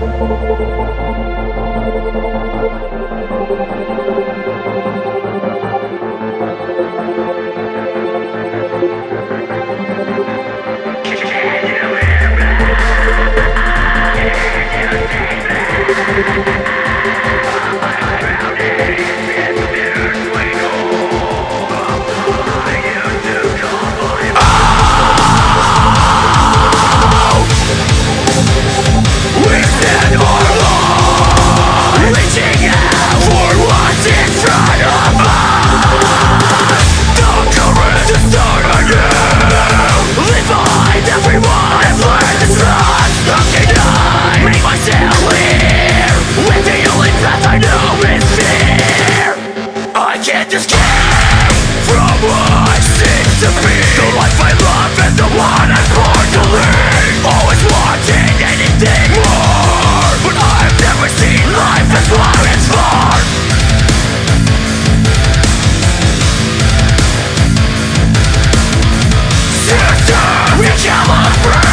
ありがとうございました。Reach out my friend